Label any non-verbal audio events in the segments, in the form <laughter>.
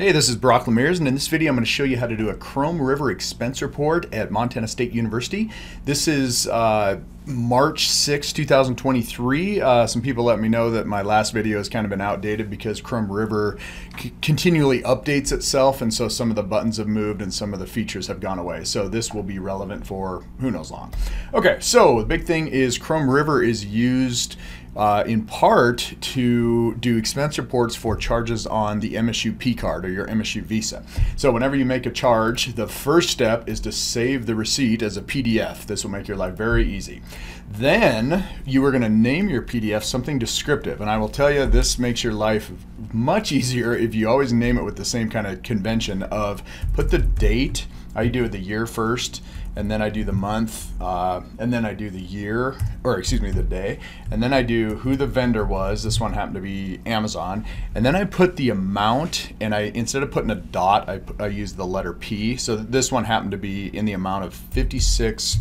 Hey, this is Brock LaMeres, and in this video I'm going to show you how to do a Chrome River expense report at Montana State University. This is uh, March 6, 2023. Uh, some people let me know that my last video has kind of been outdated because Chrome River continually updates itself, and so some of the buttons have moved and some of the features have gone away. So this will be relevant for who knows long. Okay, so the big thing is Chrome River is used uh, in part to do expense reports for charges on the MSU P card or your MSU Visa. So whenever you make a charge, the first step is to save the receipt as a PDF. This will make your life very easy. Then you are going to name your PDF something descriptive. And I will tell you, this makes your life much easier if you always name it with the same kind of convention of put the date, I do it the year first, and then I do the month, uh, and then I do the year, or excuse me, the day, and then I do who the vendor was. This one happened to be Amazon, and then I put the amount, and I instead of putting a dot, I, I use the letter P. So this one happened to be in the amount of 56,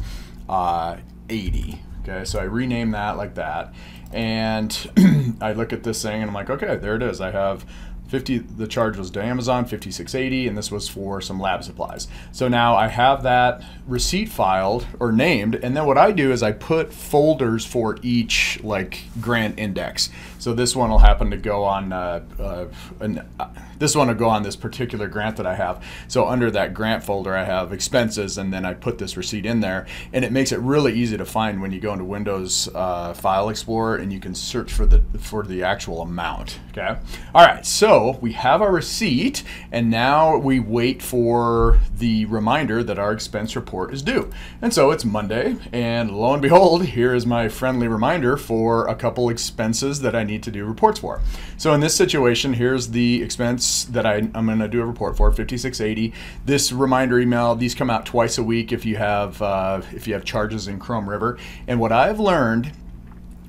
uh, 80. Okay, so I rename that like that, and <clears throat> I look at this thing, and I'm like, okay, there it is. I have 50 the charge was to Amazon 5680 and this was for some lab supplies. So now I have that receipt filed or named and then what I do is I put folders for each like grant index. So this one will happen to go on uh, uh, an, uh, this one will go on this particular grant that I have. So under that grant folder I have expenses and then I put this receipt in there and it makes it really easy to find when you go into Windows uh, File Explorer and you can search for the for the actual amount. Okay. All right. So we have our receipt and now we wait for the reminder that our expense report is due. And so it's Monday and lo and behold, here is my friendly reminder for a couple expenses that I need to do reports for. So in this situation, here's the expense that I, am going to do a report for, 5680. This reminder email, these come out twice a week if you have uh, if you have charges in Chrome River. And what I've learned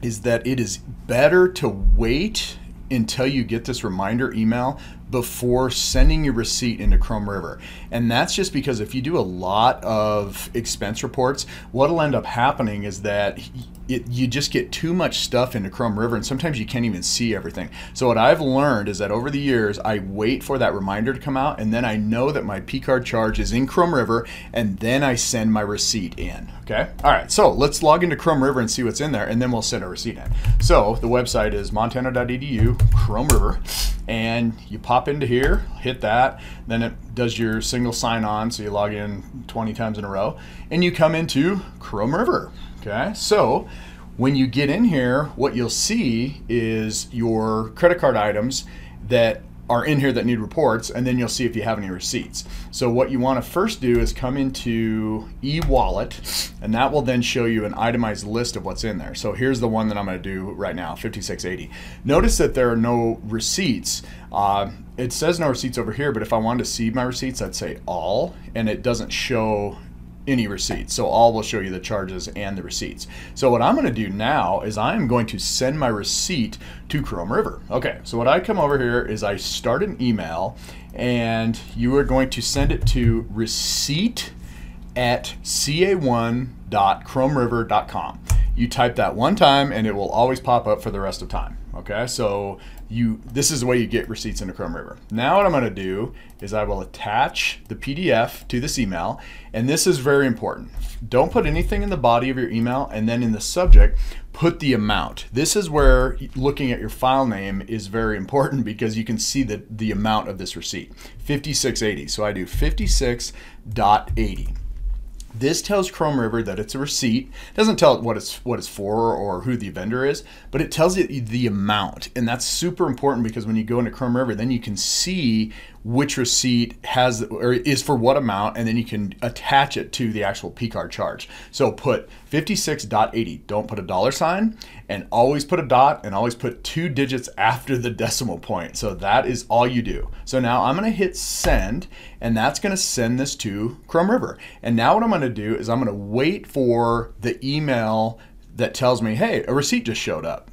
is that it is better to wait until you get this reminder email before sending your receipt into Chrome River. And that's just because if you do a lot of expense reports, what'll end up happening is that it, you just get too much stuff into Chrome River and sometimes you can't even see everything. So what I've learned is that over the years, I wait for that reminder to come out and then I know that my P-card charge is in Chrome River and then I send my receipt in, okay? All right, so let's log into Chrome River and see what's in there and then we'll send a receipt in. So the website is montana.edu, Chrome River, and you pop into here, hit that, then it does your single sign on, so you log in 20 times in a row, and you come into Chrome River. Okay, so when you get in here, what you'll see is your credit card items that are in here that need reports, and then you'll see if you have any receipts. So what you want to first do is come into e-wallet, and that will then show you an itemized list of what's in there. So here's the one that I'm going to do right now, 5680. Notice that there are no receipts. Uh, it says no receipts over here, but if I wanted to see my receipts, I'd say all, and it doesn't show any receipts. So all will show you the charges and the receipts. So what I'm going to do now is I'm going to send my receipt to Chrome River. Okay, so what I come over here is I start an email and you are going to send it to receipt at ca1.chromeriver.com. You type that one time and it will always pop up for the rest of time. Okay, so you this is the way you get receipts into Chrome River. Now what I'm going to do is I will attach the PDF to this email, and this is very important. Don't put anything in the body of your email, and then in the subject, put the amount. This is where looking at your file name is very important <laughs> because you can see the, the amount of this receipt, 5680. So I do 56.80. This tells Chrome River that it's a receipt. It doesn't tell it what it's what it's for or who the vendor is, but it tells you the amount, and that's super important because when you go into Chrome River, then you can see which receipt has or is for what amount, and then you can attach it to the actual P card charge. So put 56.80. Don't put a dollar sign, and always put a dot, and always put two digits after the decimal point. So that is all you do. So now I'm going to hit send, and that's going to send this to Chrome River. And now what I'm going to do is I'm going to wait for the email that tells me, hey, a receipt just showed up.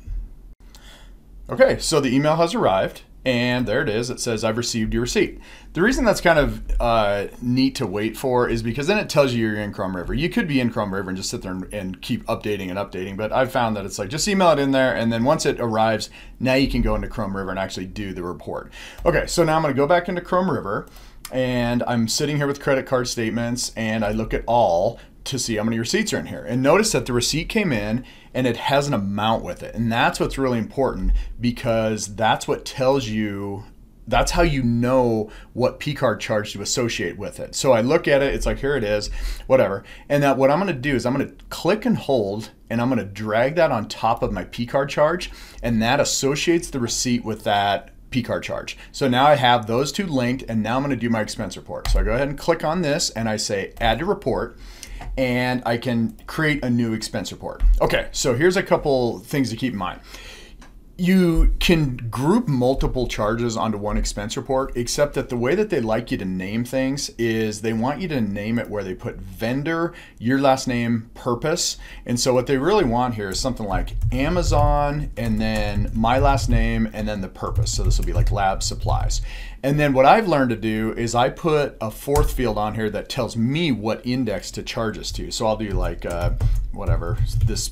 Okay, so the email has arrived and there it is. It says I've received your receipt. The reason that's kind of uh, neat to wait for is because then it tells you you're in Chrome River. You could be in Chrome River and just sit there and, and keep updating and updating, but I've found that it's like just email it in there, and then once it arrives, now you can go into Chrome River and actually do the report. Okay, so now I'm to go back into Chrome River and I'm sitting here with credit card statements and I look at all to see how many receipts are in here. And notice that the receipt came in and it has an amount with it. And that's what's really important because that's what tells you that's how you know what P card charge to associate with it. So I look at it, it's like here it is, whatever. And that what I'm gonna do is I'm gonna click and hold and I'm gonna drag that on top of my P card charge and that associates the receipt with that P card charge. So now I have those two linked and now I'm gonna do my expense report. So I go ahead and click on this and I say add to report and I can create a new expense report. Okay, so here's a couple things to keep in mind you can group multiple charges onto one expense report, except that the way that they like you to name things is they want you to name it where they put vendor, your last name, purpose. And so what they really want here is something like Amazon and then my last name and then the purpose. So this will be like lab supplies. And then what I've learned to do is I put a fourth field on here that tells me what index to charge us to. So I'll do like uh, whatever this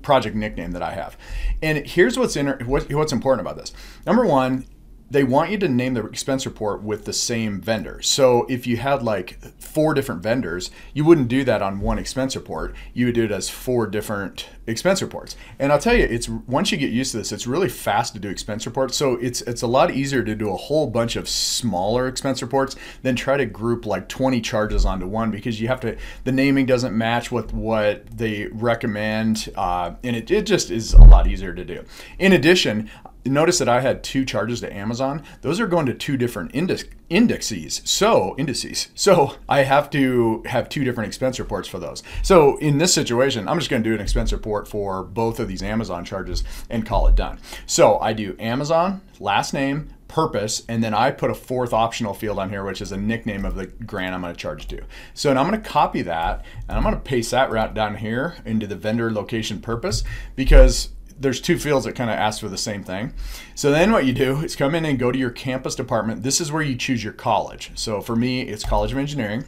project nickname that I have. And here's what's what, what's important about this. Number one, they want you to name the expense report with the same vendor. So if you had like four different vendors, you wouldn't do that on one expense report. You would do it as four different expense reports. And I'll tell you, it's once you get used to this, it's really fast to do expense reports. So it's it's a lot easier to do a whole bunch of smaller expense reports than try to group like 20 charges onto one because you have to the naming doesn't match with what they recommend, uh, and it, it just is a lot easier to do. In addition, notice that I had two charges to Amazon. Those are going to two different index, indexes. So indices. So I have to have two different expense reports for those. So in this situation, I'm just going to do an expense report for both of these Amazon charges and call it done. So I do Amazon, last name, purpose, and then I put a fourth optional field on here, which is a nickname of the grant I'm going to charge to. So now I'm going to copy that and I'm going to paste that route down here into the vendor location purpose because there's two fields that kind of ask for the same thing. So then what you do is come in and go to your campus department. This is where you choose your college. So for me, it's College of Engineering.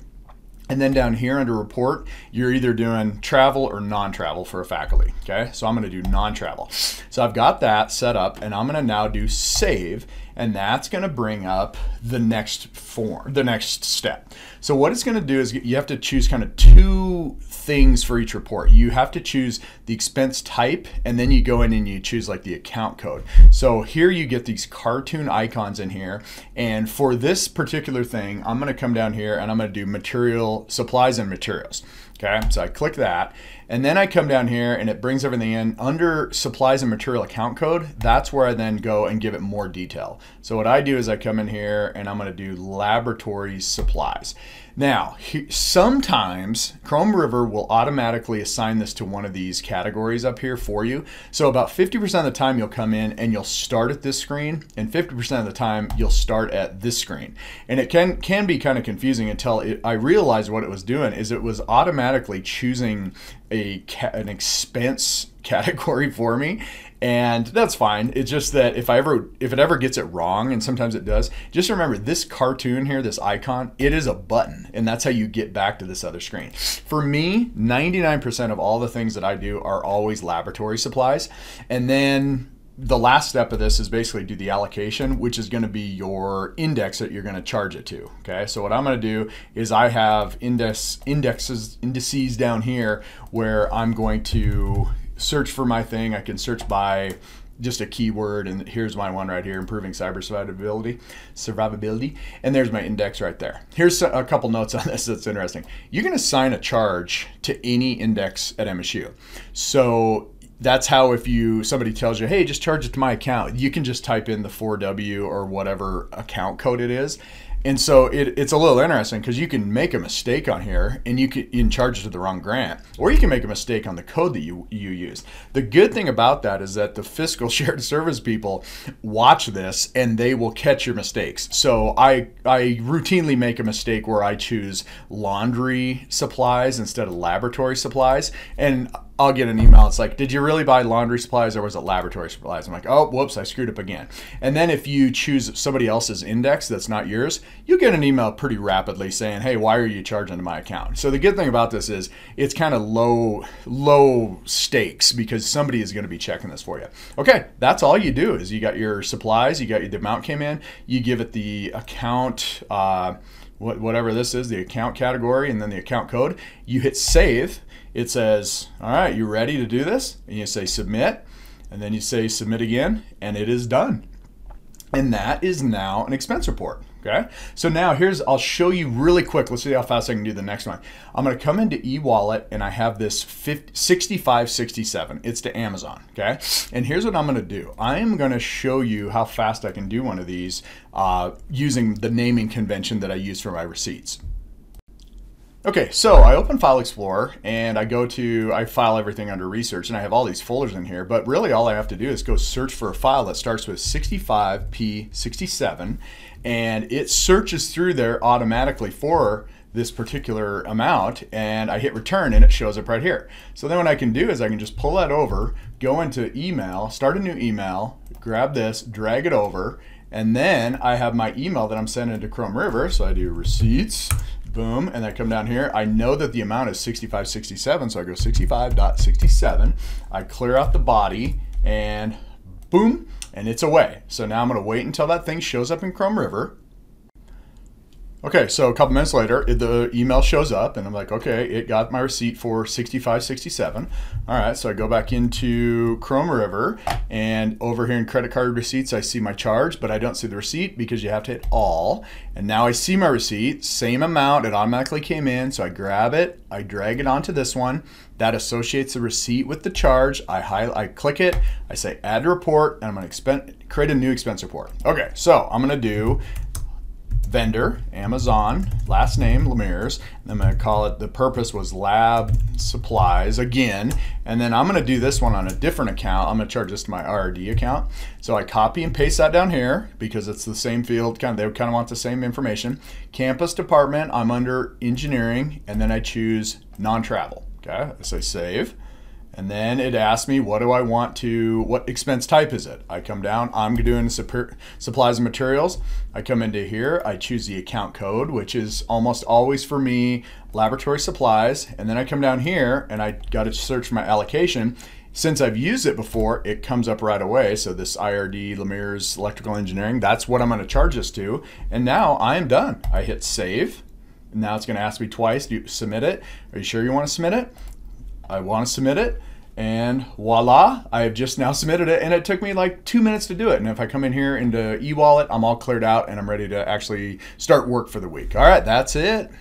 And then down here under report, you're either doing travel or non-travel for a faculty, okay? So I'm gonna do non-travel. So I've got that set up and I'm gonna now do save and that's going to bring up the next form, the next step. So what it's going to do is you have to choose kind of two things for each report. You have to choose the expense type and then you go in and you choose like the account code. So here you get these cartoon icons in here and for this particular thing, I'm going to come down here and I'm going to do material supplies and materials. Okay, so I click that and then I come down here and it brings everything in under supplies and material account code. That's where I then go and give it more detail. So what I do is I come in here and I'm gonna do laboratory supplies. Now, sometimes Chrome River will automatically assign this to one of these categories up here for you. So about 50% of the time you'll come in and you'll start at this screen and 50% of the time you'll start at this screen. And it can, can be kind of confusing until it, I realized what it was doing is it was automatically choosing a an expense <laughs> category for me and that's fine. It's just that if i ever if it ever gets it wrong and sometimes it does just remember this cartoon here this icon it is a button and that's how you get back to this other screen. For me 99% of all the things that i do are always laboratory supplies and then the last step of this is basically do the allocation, which is going to be your index that you're going to charge it to. Okay, so what I'm going to do is I have index indexes indices down here where I'm going to search for my thing. I can search by just a keyword and here's my one right here improving cyber survivability survivability and there's my index right there here's a couple notes on <laughs> this that's interesting you can assign a charge to any index at msu so that's how if you somebody tells you hey just charge it to my account you can just type in the 4w or whatever account code it is and so it, it's a little interesting because you can make a mistake on here and you can, you can charge it to the wrong grant, or you can make a mistake on the code that you, you use. The good thing about that is that the fiscal <laughs> shared service people watch this and they will catch your mistakes. So I, I routinely make a mistake where I choose laundry supplies instead of laboratory supplies. And I'll get an email. It's like, did you really buy laundry supplies or was it laboratory supplies? I'm like, oh, whoops, I screwed up again. And then if you choose somebody else's index that's not yours, you get an email pretty rapidly saying, hey, why are you charging to my account? So the good thing about this is it's kind of low, low stakes because somebody is going to be checking this for you. Okay, that's all you do is you got your supplies, you got your, the amount came in, you give it the account, uh, whatever this is, the account category, and then the account code. You hit save it says, all right, you ready to do this? And you say submit, and then you say submit again, and it is done. And that is now an expense report. Okay. So now here's, I'll show you really quick. Let's see how fast I can do the next one. I'm going to come into e-wallet and I have this 50, 6567. It's to Amazon. Okay. And here's what I'm going to do. I am going to show you how fast I can do one of these uh, using the naming convention that I use for my receipts. Okay, so I open File Explorer and I go to, I file everything under research and I have all these folders in here, but really all I have to do is go search for a file that starts with 65P67 and it searches through there automatically for this particular amount and I hit return and it shows up right here. So then what I can do is I can just pull that over, go into email, start a new email, grab this, drag it over, and then I have my email that I'm sending to Chrome River. So I do receipts boom, and I come down here. I know that the amount is 6567, so I go 65.67. I clear out the body, and boom, and it's away. So now I'm gonna wait until that thing shows up in Chrome River. Okay, so a couple minutes later, the email shows up, and I'm like, okay, it got my receipt for 65.67. All right, so I go back into Chrome River, and over here in credit card receipts, I see my charge, but I don't see the receipt because you have to hit all. And now I see my receipt, same amount, it automatically came in, so I grab it, I drag it onto this one. That associates the receipt with the charge. I I click it, I say add report, and I'm gonna create a new expense report. Okay, so I'm gonna do vendor, Amazon, last name, LaMeres. I'm going to call it, the purpose was lab supplies again. And then I'm going to do this one on a different account. I'm going to charge this to my RRD account. So I copy and paste that down here because it's the same field. Kind of, they kind of want the same information. Campus department, I'm under engineering, and then I choose non-travel. Okay, I say save. And then it asks me, what do I want to, what expense type is it? I come down, I'm doing supplies and materials. I come into here, I choose the account code, which is almost always for me laboratory supplies. And then I come down here and I got to search my allocation. Since I've used it before, it comes up right away. So this IRD, LaMeres Electrical Engineering, that's what I'm going to charge this to. And now I am done. I hit save. Now it's going to ask me twice, do you submit it? Are you sure you want to submit it? I want to submit it and voila, I have just now submitted it and it took me like two minutes to do it. And if I come in here into eWallet, I'm all cleared out and I'm ready to actually start work for the week. All right, that's it.